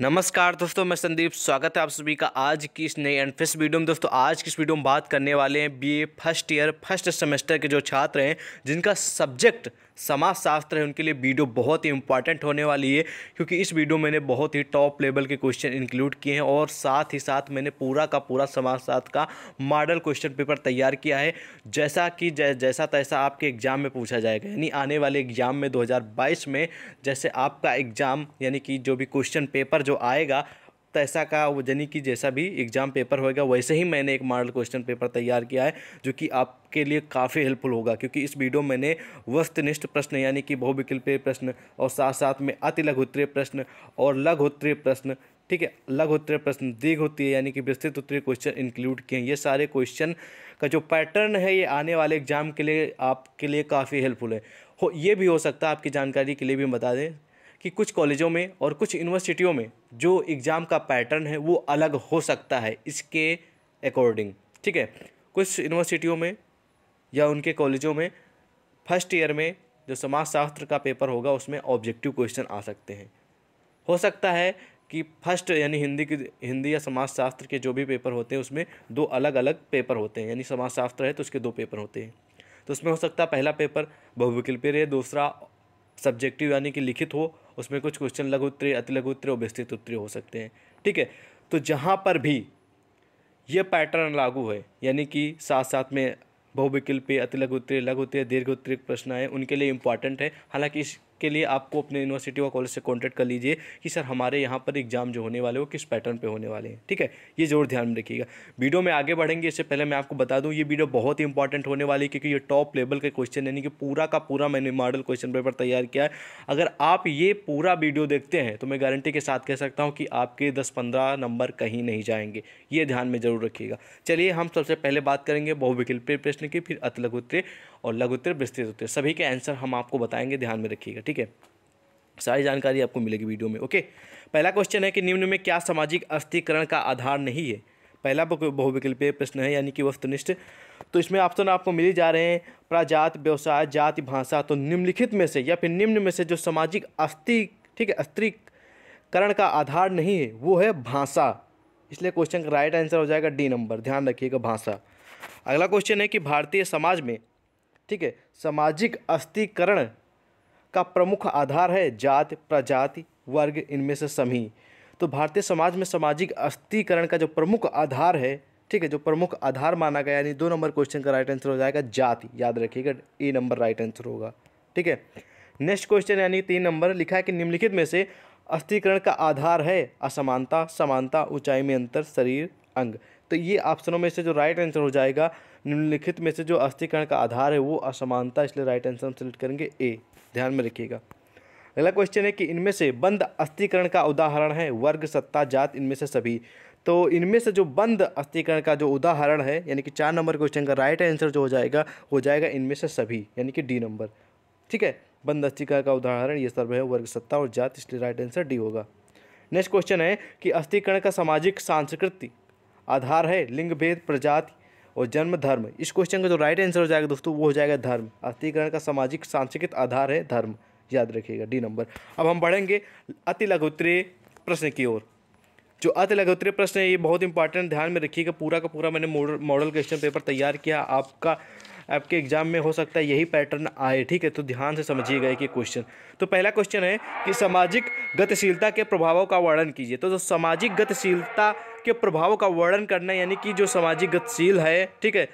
नमस्कार दोस्तों मैं संदीप स्वागत है आप सभी का आज की इस नई एंड फिस्ट वीडियो में। दोस्तों आज की इस वीडियो में बात करने वाले हैं BA first year first semester के जो छात्र हैं जिनका सब्जेक्ट समाज शास्त्र है उनके लिए वीडियो बहुत ही इंपॉर्टेंट होने वाली है क्योंकि इस वीडियो में मैंने बहुत ही टॉप लेवल के क्वेश्चन इंक्लूड किए हैं और साथ ही साथ मैंने पूरा का पूरा समाज शास्त्र का मॉडल क्वेश्चन पेपर तैयार किया है। जैसा कि जै, जैसा तैसा आपके एग्ज़ाम में पूछा जाएगा यानी आने वाले एग्ज़ाम में 2022 में जैसे आपका एग्ज़ाम यानी कि जो भी क्वेश्चन पेपर जो आएगा, तैसा का यानी कि जैसा भी एग्ज़ाम पेपर होएगा, वैसे ही मैंने एक मॉडल क्वेश्चन पेपर तैयार किया है, जो कि आपके लिए काफ़ी हेल्पफुल होगा। क्योंकि इस वीडियो में मैंने वस्तुनिष्ठ प्रश्न यानी कि बहुविकल्पीय प्रश्न और साथ साथ में अति लघुत्तरीय प्रश्न और लघुत्तरीय प्रश्न, ठीक है, लघुत्तरीय प्रश्न दीर्घ होती है यानी कि विस्तृत उत्तरीय क्वेश्चन इंक्लूड किए हैं। ये सारे क्वेश्चन का जो पैटर्न है, ये आने वाले एग्ज़ाम के लिए, आपके लिए काफ़ी हेल्पफुल है। हो, ये भी हो सकता है, आपकी जानकारी के लिए भी बता दें। कि कुछ कॉलेजों में और कुछ यूनिवर्सिटियों में जो एग्ज़ाम का पैटर्न है वो अलग हो सकता है इसके अकॉर्डिंग ठीक है? कुछ यूनिवर्सिटियों में या उनके कॉलेजों में फ़र्स्ट ईयर में जो समाजशास्त्र का पेपर होगा उसमें ऑब्जेक्टिव क्वेश्चन आ सकते हैं। हो सकता है कि फ़र्स्ट यानी हिंदी की, हिंदी या समाजशास्त्र के जो भी पेपर होते हैं उसमें दो अलग अलग पेपर होते हैं, यानी समाजशास्त्र है तो उसके दो पेपर होते हैं। तो उसमें हो सकता है पहला पेपर बहुविकल्पीय रहे, दूसरा सब्जेक्टिव यानी कि लिखित हो, उसमें कुछ क्वेश्चन लघु उत्तरीय अति लघु उत्तरीय और विस्तृत उत्तरीय हो सकते हैं। ठीक है? तो जहाँ पर भी यह पैटर्न लागू है, यानी कि साथ साथ में बहुविकल्पीय अति लघु उत्तरीय लघु उत्तरीय दीर्घ उत्तरी प्रश्न आए, उनके लिए इंपॉर्टेंट है। हालाँकि इस के लिए आपको अपने यूनिवर्सिटी और कॉलेज से कॉन्टैक्ट कर लीजिए कि सर हमारे यहाँ पर एग्ज़ाम जो होने वाले वो किस पैटर्न पर होने वाले हैं। ठीक है? ये ज़रूर ध्यान में रखिएगा। वीडियो में आगे बढ़ेंगे, इससे पहले मैं आपको बता दूँ, ये वीडियो बहुत ही इंपॉर्टेंट होने वाली है क्योंकि ये टॉप लेवल के क्वेश्चन यानी कि पूरा का पूरा मैंने मॉडल क्वेश्चन पेपर तैयार किया है। अगर आप ये पूरा वीडियो देखते हैं तो मैं गारंटी के साथ कह सकता हूँ कि आपके दस पंद्रह नंबर कहीं नहीं जाएँगे। ये ध्यान में ज़रूर रखिएगा। चलिए, हम सबसे पहले बात करेंगे बहुविकल्पीय प्रश्न की, फिर अतलघुत्तरीय और लघु उत्तर विस्तृत उत्तर। सभी के आंसर हम आपको बताएँगे, ध्यान में रखिएगा, ठीक है? सारी जानकारी आपको मिलेगी वीडियो में, ओके? पहला क्वेश्चन है कि निम्न में क्या सामाजिक अस्थिकरण का आधार नहीं है? पहला बहुविकल्पीय प्रश्न है, यानी कि वस्तुनिष्ठ। तो इसमें आप ऑप्शन आपको मिल जा रहे हैं, प्राजात, व्यवसाय, जाति, भाषा तो निम्नलिखित में से, या फिर निम्न में से जो सामाजिक अस्थि ठीक है अस्त्रीकरण का आधार नहीं है, वो है भाषा। इसलिए क्वेश्चन का राइट आंसर हो जाएगा डी नंबर ध्यान रखिएगा भाषा। अगला क्वेश्चन है कि भारतीय समाज में ठीक है सामाजिक अस्थिकरण का प्रमुख आधार है जाति, प्रजाति, वर्ग, इनमें से सभी। तो भारतीय समाज में सामाजिक अस्थिकरण का जो प्रमुख आधार है, ठीक है, जो प्रमुख आधार माना गया, यानी दो नंबर क्वेश्चन का राइट आंसर हो जाएगा जाति। याद रखिएगा ए नंबर राइट आंसर होगा, ठीक है? नेक्स्ट क्वेश्चन यानी तीन नंबर, लिखा है कि निम्नलिखित में से अस्थिकरण का आधार है असमानता, समानता, ऊंचाई में अंतर, शरीर, अंग। तो ये ऑप्शनों में से जो राइट आंसर हो जाएगा, निम्नलिखित में से जो अस्थिकरण का आधार है, वो असमानता, इसलिए राइट आंसर हम सेलेक्ट करेंगे ए ध्यान में रखिएगा। अगला क्वेश्चन है कि इनमें से बंद अस्थिकरण का उदाहरण है, वर्ग, सत्ता, जात, इनमें से सभी। तो इनमें से जो बंद अस्थिकरण का जो उदाहरण है, यानी कि चार नंबर क्वेश्चन का राइट आंसर जो हो जाएगा हो जाएगा इनमें से सभी, यानी कि डी नंबर ठीक है? बंद अस्थिकरण का उदाहरण, ये सर्व है, वर्ग, सत्ता और जात, इसलिए राइट आंसर डी होगा। नेक्स्ट क्वेश्चन है कि अस्थिकरण का सामाजिक, सांस्कृतिक आधार है, लिंग भेद, प्रजाति और जन्म, धर्म। इस क्वेश्चन का जो राइट आंसर हो जाएगा दोस्तों, वो हो जाएगा धर्म। अस्थिकरण का सामाजिक सांस्कृतिक आधार है धर्म। याद रखिएगा डी नंबर अब हम बढ़ेंगे अति लघुत्तरीय प्रश्न की ओर। जो अति लघुत्तरीय प्रश्न है, ये बहुत इंपॉर्टेंट ध्यान में रखिएगा। पूरा का पूरा मैंने मॉडल क्वेश्चन पेपर तैयार किया। आपका, आपके एग्ज़ाम में हो सकता है यही पैटर्न आए, ठीक है? तो ध्यान से समझिएगा कि क्वेश्चन तो पहला क्वेश्चन है कि सामाजिक गतिशीलता के प्रभावों का वर्णन कीजिए। तो जो सामाजिक गतिशीलता के प्रभाव का वर्णन करना यानी कि जो सामाजिक गतिशील है, ठीक है?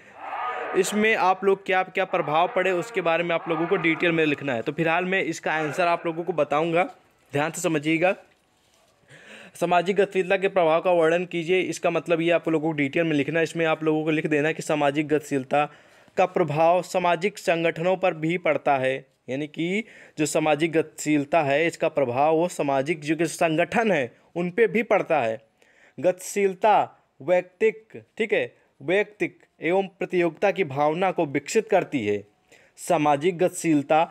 इसमें आप लोग क्या क्या प्रभाव पड़े उसके बारे में आप लोगों को डिटेल में लिखना है। तो फ़िलहाल मैं इसका आंसर आप लोगों को बताऊँगा। ध्यान से समझिएगा। सामाजिक गतिशीलता के प्रभाव का वर्णन कीजिए। इसका मतलब ये आप लोगों को डिटेल में लिखना इसमें आप लोगों को लिख देना कि सामाजिक गतिशीलता का प्रभाव सामाजिक संगठनों पर भी पड़ता है। यानी कि जो सामाजिक गतिशीलता है, इसका प्रभाव वो सामाजिक जो संगठन है, उन पर भी पड़ता है। गतिशीलता, वैयक्तिक, ठीक है, वैयक्तिक एवं प्रतियोगिता की भावना को विकसित करती है। सामाजिक गतिशीलता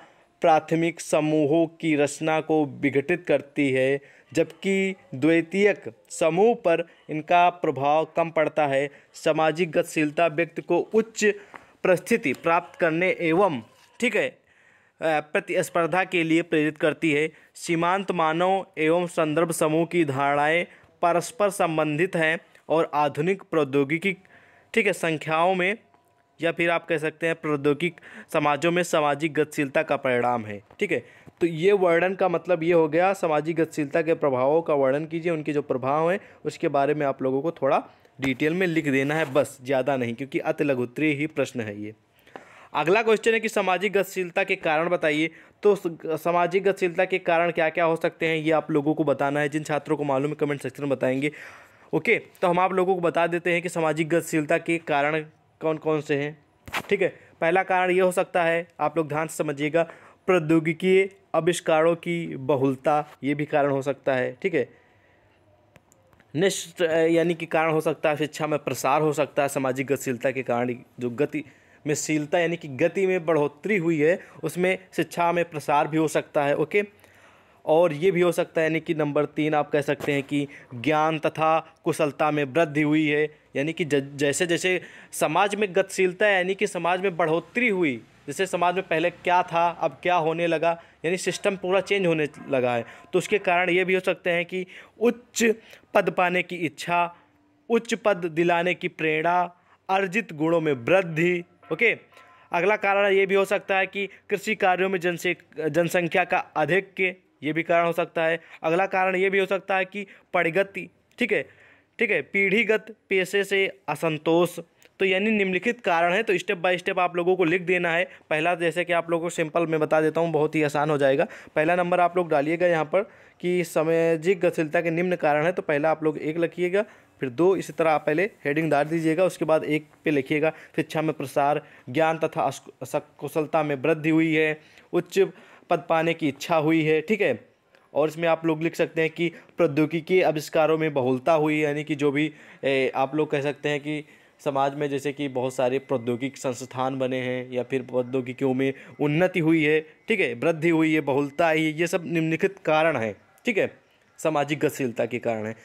प्राथमिक समूहों की रचना को विघटित करती है, जबकि द्वितीयक समूह पर इनका प्रभाव कम पड़ता है। सामाजिक गतिशीलता व्यक्ति को उच्च परिस्थिति प्राप्त करने एवं, ठीक है प्रतिस्पर्धा के लिए प्रेरित करती है। सीमांत मानव एवं संदर्भ समूह की धारणाएँ परस्पर संबंधित हैं और आधुनिक प्रौद्योगिकी, ठीक है, संख्याओं में या फिर आप कह सकते हैं प्रौद्योगिक समाजों में सामाजिक गतिशीलता का परिणाम है, ठीक है। तो ये वर्णन का मतलब ये हो गया, सामाजिक गतिशीलता के प्रभावों का वर्णन कीजिए, उनके जो प्रभाव हैं, उसके बारे में आप लोगों को थोड़ा डिटेल में लिख देना है, बस, ज़्यादा नहीं, क्योंकि अति लघुत्तरीय ही प्रश्न है ये। अगला क्वेश्चन है कि सामाजिक गतिशीलता के कारण बताइए। तो सामाजिक गतिशीलता के कारण क्या क्या हो सकते हैं, ये आप लोगों को बताना है, जिन छात्रों को मालूम है कमेंट सेक्शन में बताएँगे। ओके तो हम आप लोगों को बता देते हैं कि सामाजिक गतिशीलता के कारण कौन कौन से हैं। ठीक है, पहला कारण ये हो सकता है, आप लोग ध्यान से समझिएगा, प्रौद्योगिकी आविष्कारों की बहुलता, ये भी कारण हो सकता है। ठीक है, निष्ठ, यानी कि कारण हो सकता है, शिक्षा में प्रसार हो सकता है, सामाजिक गतिशीलता के कारण, जो गति में शीलता यानी कि गति में बढ़ोतरी हुई है, उसमें शिक्षा में प्रसार भी हो सकता है, ओके? और ये भी हो सकता है यानी कि नंबर तीन आप कह सकते हैं कि ज्ञान तथा कुशलता में वृद्धि हुई है, यानी कि जैसे जैसे समाज में गतिशीलता यानी कि समाज में बढ़ोतरी हुई, जैसे समाज में पहले क्या था, अब क्या होने लगा, यानी सिस्टम पूरा चेंज होने लगा है तो उसके कारण ये भी हो सकते हैं कि उच्च पद पाने की इच्छा, उच्च पद दिलाने की प्रेरणा, अर्जित गुणों में वृद्धि ओके? अगला कारण ये भी हो सकता है कि कृषि कार्यों में जनसे जनसंख्या का अधिक के, ये भी कारण हो सकता है। अगला कारण ये भी हो सकता है कि पड़गति ठीक है? ठीक है, पीढ़ीगत पेशे से असंतोष तो यानी निम्नलिखित कारण है तो स्टेप बाय स्टेप आप लोगों को लिख देना है। पहला जैसे कि आप लोगों को सिंपल मैं बता देता हूँ बहुत ही आसान हो जाएगा। पहला नंबर आप लोग डालिएगा यहाँ पर कि सामाजिक गतिशीलता के निम्न कारण है तो पहला आप लोग एक लिखिएगा फिर दो इसी तरह आप पहले हेडिंग डाल दीजिएगा उसके बाद एक पे लिखिएगा शिक्षा में प्रसार ज्ञान तथा कुशलता में वृद्धि हुई है उच्च पद पाने की इच्छा हुई है ठीक है? और इसमें आप लोग लिख सकते हैं कि प्रौद्योगिकी आविष्कारों में बहुलता हुई यानी कि जो भी ए, आप लोग कह सकते हैं कि समाज में जैसे कि बहुत सारे प्रौद्योगिक संस्थान बने हैं या फिर प्रौद्योगिकियों में उन्नति हुई है, ठीक है, वृद्धि हुई है, बहुलता आई है, ये सब निम्नलिखित कारण है, ठीक है, सामाजिक गतिशीलता के कारण है।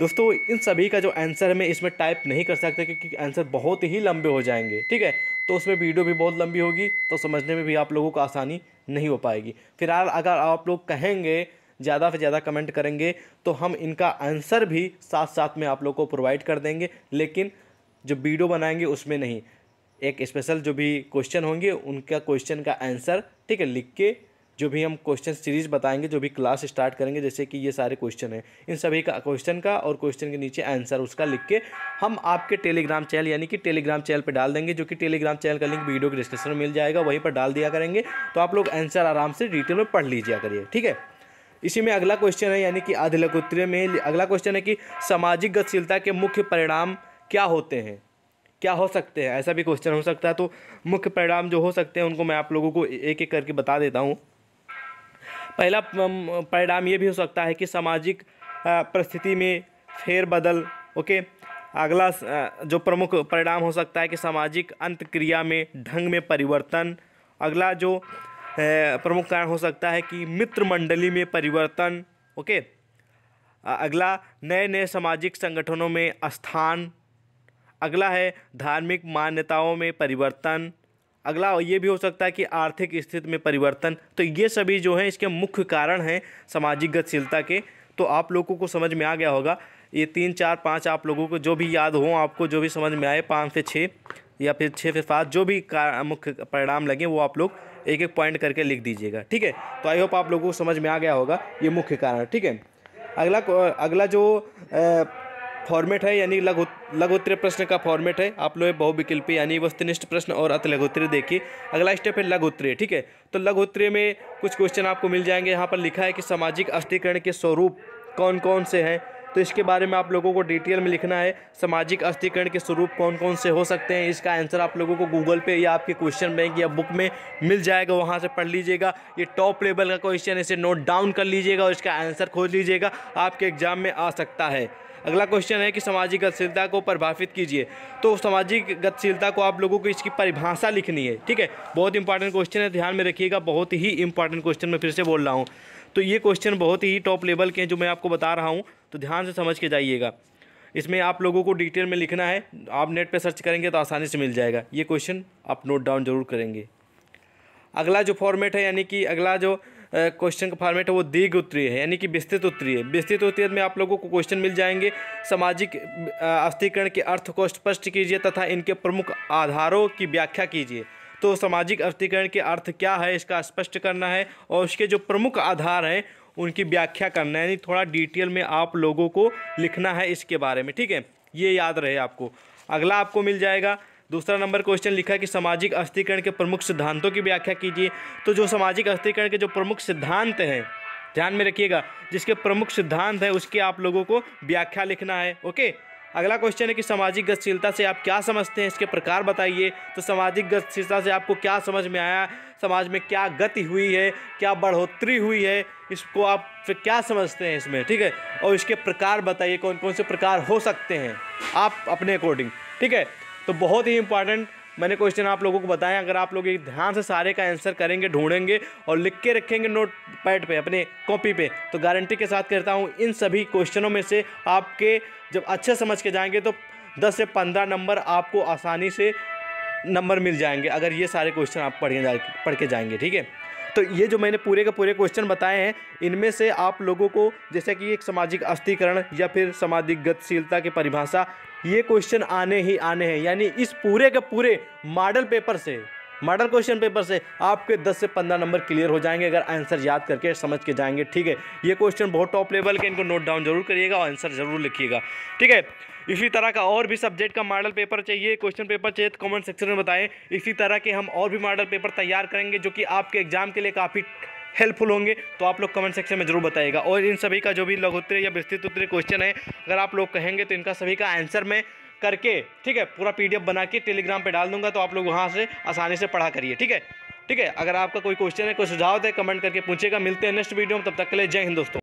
दोस्तों, इन सभी का जो आंसर है, मैं इसमें टाइप नहीं कर सकते क्योंकि आंसर बहुत ही लंबे हो जाएँगे, ठीक है तो उसमें वीडियो भी बहुत लंबी होगी तो समझने में भी आप लोगों को आसानी नहीं हो पाएगी। फ़िलहाल, अगर आप लोग कहेंगे, ज़्यादा से ज़्यादा कमेंट करेंगे तो हम इनका आंसर भी साथ साथ में आप लोग को प्रोवाइड कर देंगे, लेकिन जो वीडियो बनाएँगे उसमें नहीं। एक स्पेशल जो भी क्वेश्चन होंगे, उनका क्वेश्चन का आंसर ठीक है, लिख के जो भी हम क्वेश्चन सीरीज़ बताएँगे, जो भी क्लास स्टार्ट करेंगे, जैसे कि ये सारे क्वेश्चन हैं। इन सभी का क्वेश्चन का और क्वेश्चन के नीचे आंसर उसका लिख के हम आपके टेलीग्राम चैनल यानी कि टेलीग्राम चैनल पर डाल देंगे, जो कि टेलीग्राम चैनल का लिंक वीडियो के डिस्क्रिप्शन में मिल जाएगा, वहीं पर डाल दिया करेंगे। तो आप लोग आंसर आराम से डिटेल में पढ़ लीजिए करिए, ठीक है? इसी में अगला क्वेश्चन है, यानी कि आधिलकोत्तरीय में, अगला क्वेश्चन है कि सामाजिक गतिशीलता के मुख्य परिणाम क्या होते हैं? क्या हो सकते हैं? ऐसा भी क्वेश्चन हो सकता है। तो मुख्य परिणाम जो हो सकते हैं, उनको मैं आप लोगों को एक एक करके बता देता हूँ। पहला परिणाम ये भी हो सकता है कि सामाजिक परिस्थिति में फेरबदल, ओके? अगला जो प्रमुख परिणाम हो सकता है कि सामाजिक अंत क्रिया में ढंग में परिवर्तन। अगला, जो प्रमुख कारण हो सकता है कि मित्र मंडली में परिवर्तन, ओके? अगला नए नए सामाजिक संगठनों में स्थान अगला है धार्मिक मान्यताओं में परिवर्तन। अगला ये भी हो सकता है कि आर्थिक स्थिति में परिवर्तन। तो ये सभी जो हैं, इसके मुख्य कारण हैं सामाजिक गतिशीलता के। तो आप लोगों को समझ में आ गया होगा, ये तीन, चार, पाँच आप लोगों को जो भी याद हो, आपको जो भी समझ में आए, पाँच से छः या फिर छः से सात, जो भी मुख्य परिणाम लगे, वो आप लोग एक एक पॉइंट करके लिख दीजिएगा, ठीक है? तो आई होप आप लोगों को समझ में आ गया होगा, ये मुख्य कारण, ठीक है? अगला अगला जो फॉर्मेट है, यानी लघु लघुत्तरीय प्रश्न का फॉर्मेट है। आप लोग बहुविकल्पी, यानी वस्तुनिष्ठ प्रश्न और अति लघुत्तरीय देखिए। अगला स्टेप है लघुत्तरीय ठीक है? तो लघुत्तरीय में कुछ क्वेश्चन आपको मिल जाएँगे। यहाँ पर लिखा है कि सामाजिक अस्थिकरण के स्वरूप कौन कौन से हैं? तो इसके बारे में आप लोगों को डिटेल में लिखना है, सामाजिक अस्थिकरण के स्वरूप कौन कौन से हो सकते हैं? इसका आंसर आप लोगों को गूगल पे या आपके क्वेश्चन बैंक या बुक में मिल जाएगा। वहाँ से पढ़ लीजिएगा। ये टॉप लेवल का क्वेश्चन इसे नोट डाउन कर लीजिएगा और इसका आंसर खोज लीजिएगा। आपके एग्ज़ाम में आ सकता है। अगला क्वेश्चन है कि सामाजिक गतिशीलता को परिभाषित कीजिए। तो सामाजिक गतिशीलता को आप लोगों को इसकी परिभाषा लिखनी है, ठीक है? बहुत इंपॉर्टेंट क्वेश्चन है, ध्यान में रखिएगा, बहुत ही इंपॉर्टेंट क्वेश्चन मैं फिर से बोल रहा हूँ। तो ये क्वेश्चन बहुत ही टॉप लेवल के हैं जो मैं आपको बता रहा हूँ तो ध्यान से समझ के जाइएगा। इसमें आप लोगों को डिटेल में लिखना है, आप नेट पर सर्च करेंगे तो आसानी से मिल जाएगा। ये क्वेश्चन आप नोट डाउन ज़रूर करेंगे। अगला जो फॉर्मेट है, यानी कि अगला जो क्वेश्चन का फॉर्मेट है, वो दीर्घ उत्तरीय है, यानी कि विस्तृत उत्तरीय है। विस्तृत उत्तरीय में आप लोगों को क्वेश्चन मिल जाएँगे। सामाजिक अस्थिकरण के अर्थ को स्पष्ट कीजिए तथा इनके प्रमुख आधारों की व्याख्या कीजिए। तो सामाजिक अस्थिकरण के अर्थ क्या है, इसका स्पष्ट करना है और उसके जो प्रमुख आधार हैं, उनकी व्याख्या करना है। यानी थोड़ा डिटेल में आप लोगों को लिखना है इसके बारे में, ठीक है? ये याद रहे आपको। अगला आपको मिल जाएगा दूसरा नंबर क्वेश्चन लिखा है कि सामाजिक अस्थिकरण के प्रमुख सिद्धांतों की व्याख्या कीजिए। तो जो सामाजिक अस्थिकरण के जो प्रमुख सिद्धांत हैं, ध्यान में रखिएगा, जिसके प्रमुख सिद्धांत हैं, उसके आप लोगों को व्याख्या लिखना है, ओके? अगला क्वेश्चन है कि सामाजिक गतिशीलता से आप क्या समझते हैं, इसके प्रकार बताइए। तो सामाजिक गतिशीलता से आपको क्या समझ में आया, समाज में क्या गति हुई है, क्या बढ़ोतरी हुई है, इसको आप क्या समझते हैं इसमें, ठीक है? और इसके प्रकार बताइए कौन कौन से प्रकार हो सकते हैं, आप अपने अकॉर्डिंग ठीक है? तो बहुत ही इंपॉर्टेंट मैंने क्वेश्चन आप लोगों को बताया। अगर आप लोग एक ध्यान से सारे का आंसर करेंगे, ढूंढेंगे और लिख के रखेंगे नोट पैड पे, अपने कॉपी पे तो गारंटी के साथ कहता हूँ, इन सभी क्वेश्चनों में से आपके जब अच्छे समझ के जाएँगे तो 10 से 15 नंबर आपको आसानी से नंबर मिल जाएँगे, अगर ये सारे क्वेश्चन आप पढ़ के पढ़ के जाएँगे, ठीक है? तो ये जो मैंने पूरे के पूरे क्वेश्चन बताए हैं, इनमें से आप लोगों को, जैसे कि एक सामाजिक अस्थिकरण या फिर सामाजिक गतिशीलता की परिभाषा ये क्वेश्चन आने ही आने हैं। यानी इस पूरे के पूरे मॉडल पेपर से मॉडल क्वेश्चन पेपर से आपके 10 से 15 नंबर क्लियर हो जाएँगे, अगर आंसर याद करके समझ के जाएँगे। ठीक है? ये क्वेश्चन बहुत टॉप लेवल के, इनको नोट डाउन ज़रूर करिएगा और आंसर ज़रूर लिखिएगा। ठीक है? इसी तरह का और भी सब्जेक्ट का मॉडल पेपर चाहिए क्वेश्चन पेपर चाहिए तो कमेंट सेक्शन में बताएँ। इसी तरह के हम और भी मॉडल पेपर तैयार करेंगे, जो कि आपके एग्ज़ाम के लिए काफ़ी हेल्पफुल होंगे तो आप लोग कमेंट सेक्शन में ज़रूर बताएगा और इन सभी का जो भी लघुत्तरीय या विस्तृत उत्तरीय क्वेश्चन है, अगर आप लोग कहेंगे तो इनका सभी का आंसर मैं करके, ठीक है, पूरा पीडीएफ बना के टेलीग्राम पे डाल दूँगा तो आप लोग वहाँ से आसानी से पढ़ा करिए, ठीक है? ठीक है, अगर आपका कोई क्वेश्चन है, कोई सुझाव है कमेंट करके पूछेगा मिलते हैं नेक्स्ट वीडियो में, तब तक के लिए जय हिंद दोस्तों।